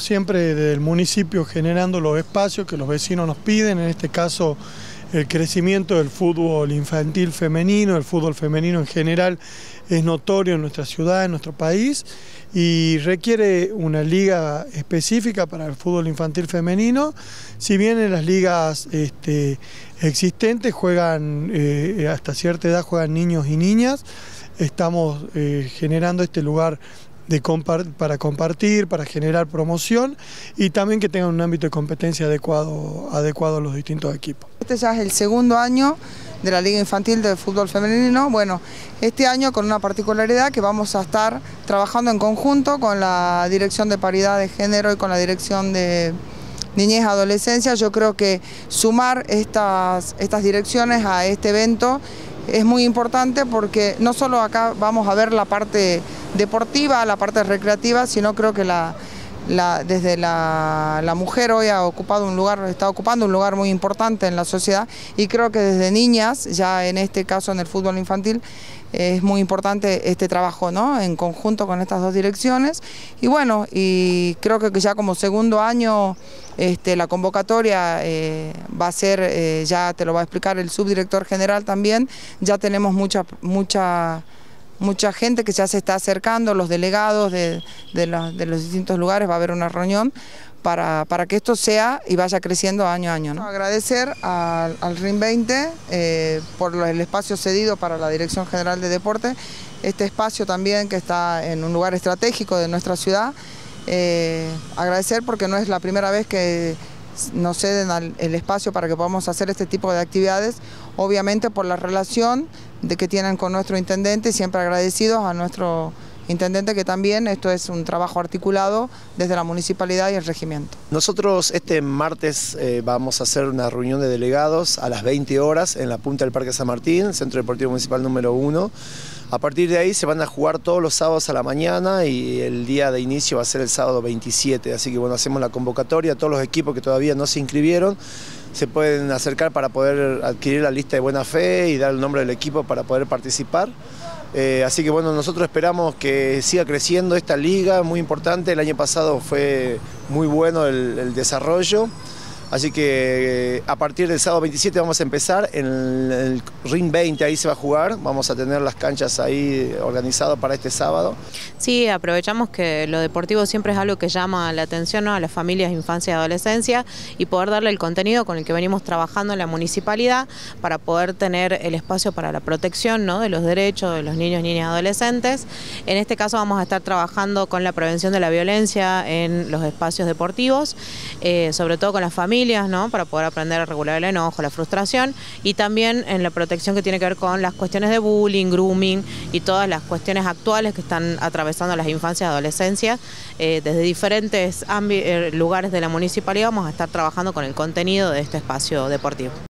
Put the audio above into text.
Siempre desde el municipio generando los espacios que los vecinos nos piden, en este caso el crecimiento del fútbol infantil femenino, el fútbol femenino en general es notorio en nuestra ciudad, en nuestro país y requiere una liga específica para el fútbol infantil femenino. Si bien en las ligas este, existentes juegan, eh, hasta cierta edad juegan niños y niñas, estamos eh, generando este lugar para compartir, para generar promoción y también que tengan un ámbito de competencia adecuado, adecuado a los distintos equipos. Este ya es el segundo año de la Liga Infantil de Fútbol Femenino. Bueno, este año con una particularidad que vamos a estar trabajando en conjunto con la Dirección de Paridad de Género y con la Dirección de Niñez y Adolescencia. Yo creo que sumar estas, estas direcciones a este evento es muy importante porque no solo acá vamos a ver la parte deportiva, la parte recreativa, sino creo que la, desde la, mujer hoy ha ocupado un lugar, está ocupando un lugar muy importante en la sociedad y creo que desde niñas, ya en este caso en el fútbol infantil, es muy importante este trabajo ¿no? en conjunto con estas dos direcciones y bueno, y creo que ya como segundo año este, la convocatoria eh, va a ser, eh, ya te lo va a explicar el subdirector general también, ya tenemos mucha, mucha mucha gente que ya se está acercando, los delegados de, los, distintos lugares, va a haber una reunión para, que esto sea y vaya creciendo año a año. Agradecer al, RIM 20 eh, por el espacio cedido para la Dirección General de Deporte, este espacio también que está en un lugar estratégico de nuestra ciudad. Eh, agradecer porque no es la primera vez que nos ceden el espacio para que podamos hacer este tipo de actividades, obviamente por la relación de que tienen con nuestro intendente, siempre agradecidos a nuestro intendente que también esto es un trabajo articulado desde la municipalidad y el regimiento. Nosotros este martes eh, vamos a hacer una reunión de delegados a las 20 horas en la punta del Parque San Martín, Centro Deportivo Municipal número 1. A partir de ahí se van a jugar todos los sábados a la mañana y el día de inicio va a ser el sábado 27, así que bueno, hacemos la convocatoria, todos los equipos que todavía no se inscribieron se pueden acercar para poder adquirir la lista de buena fe y dar el nombre del equipo para poder participar. Eh, así que bueno, nosotros esperamos que siga creciendo esta liga, muy importante, el año pasado fue muy bueno el desarrollo. Así que eh, a partir del sábado 27 vamos a empezar en el, Ring 20, ahí se va a jugar, vamos a tener las canchas ahí organizadas para este sábado. Sí, aprovechamos que lo deportivo siempre es algo que llama la atención a las familias, infancia y adolescencia y poder darle el contenido con el que venimos trabajando en la municipalidad para poder tener el espacio para la protección de los derechos de los niños, niñas y adolescentes. En este caso vamos a estar trabajando con la prevención de la violencia en los espacios deportivos, eh, sobre todo con las familias para poder aprender a regular el enojo, la frustración y también en la protección que tiene que ver con las cuestiones de bullying, grooming y todas las cuestiones actuales que están atravesando las infancias y adolescencias. Eh, desde diferentes eh, lugares de la municipalidad vamos a estar trabajando con el contenido de este espacio deportivo.